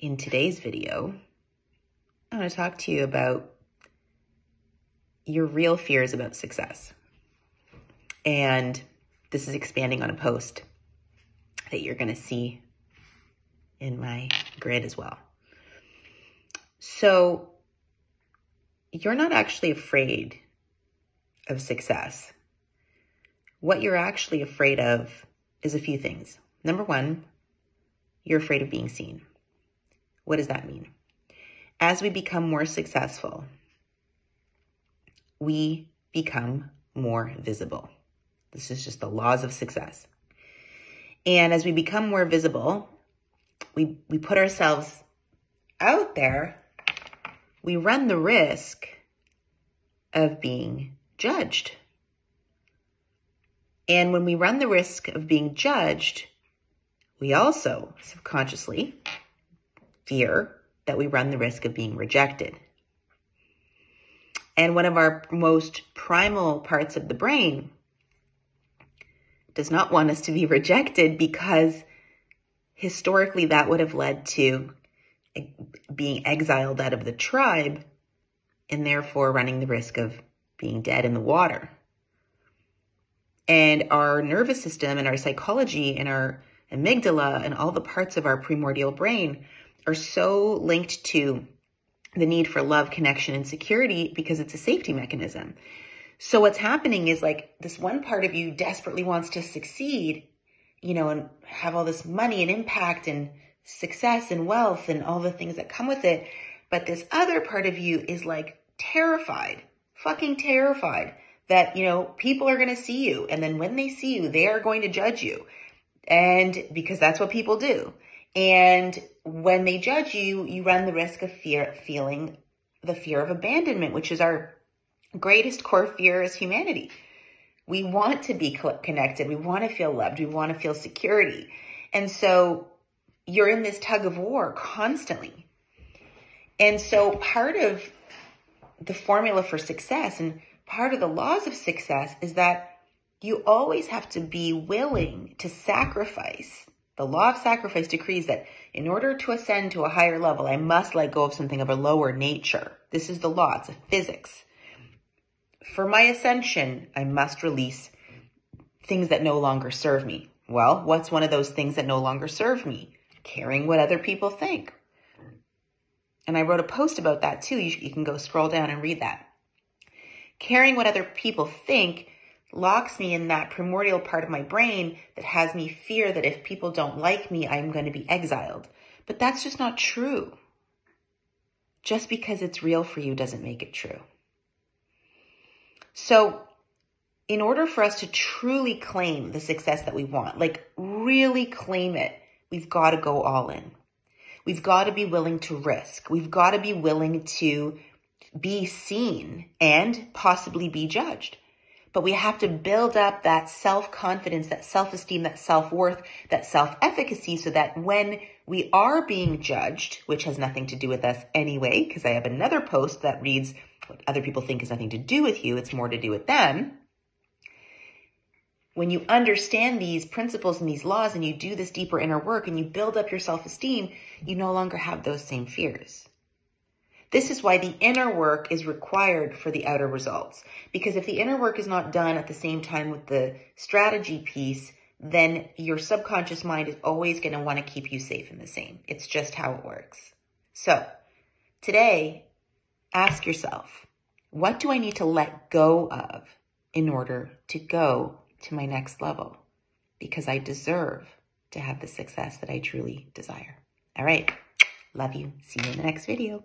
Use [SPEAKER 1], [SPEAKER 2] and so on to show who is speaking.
[SPEAKER 1] in today's video, I want to talk to you about your real fears about success. And this is expanding on a post that you're going to see in my grid as well. So you're not actually afraid of success. What you're actually afraid of is a few things. Number one, you're afraid of being seen. What does that mean? As we become more successful, we become more visible. This is just the laws of success. And as we become more visible, we, we put ourselves out there, we run the risk of being judged. And when we run the risk of being judged, we also subconsciously fear that we run the risk of being rejected. And one of our most primal parts of the brain does not want us to be rejected because historically that would have led to being exiled out of the tribe and therefore running the risk of being dead in the water. And our nervous system and our psychology and our amygdala and all the parts of our primordial brain are so linked to the need for love, connection, and security because it's a safety mechanism. So what's happening is like this one part of you desperately wants to succeed, you know, and have all this money and impact and success and wealth and all the things that come with it. But this other part of you is like terrified, fucking terrified that, you know, people are going to see you. And then when they see you, they are going to judge you. And because that's what people do. And when they judge you, you run the risk of fear, feeling the fear of abandonment, which is our greatest core fear as humanity. We want to be connected. We want to feel loved. We want to feel security. And so you're in this tug of war constantly. And so part of the formula for success and part of the laws of success is that you always have to be willing to sacrifice. The law of sacrifice decrees that in order to ascend to a higher level, I must let go of something of a lower nature. This is the law. It's a physics. For my ascension, I must release things that no longer serve me. Well, what's one of those things that no longer serve me? Caring what other people think. And I wrote a post about that too. You, you can go scroll down and read that. Caring what other people think locks me in that primordial part of my brain that has me fear that if people don't like me, I'm going to be exiled. But that's just not true. Just because it's real for you doesn't make it true. So, in order for us to truly claim the success that we want, like really claim it, we've got to go all in. We've got to be willing to risk. We've got to be willing to be seen and possibly be judged. But we have to build up that self-confidence, that self-esteem, that self-worth, that self-efficacy so that when we are being judged, which has nothing to do with us anyway, because I have another post that reads, what other people think has nothing to do with you, it's more to do with them. When you understand these principles and these laws and you do this deeper inner work and you build up your self-esteem, you no longer have those same fears. This is why the inner work is required for the outer results. Because if the inner work is not done at the same time with the strategy piece, then your subconscious mind is always going to want to keep you safe and the same. It's just how it works. So today, ask yourself, what do I need to let go of in order to go to my next level? Because I deserve to have the success that I truly desire. All right. Love you. See you in the next video.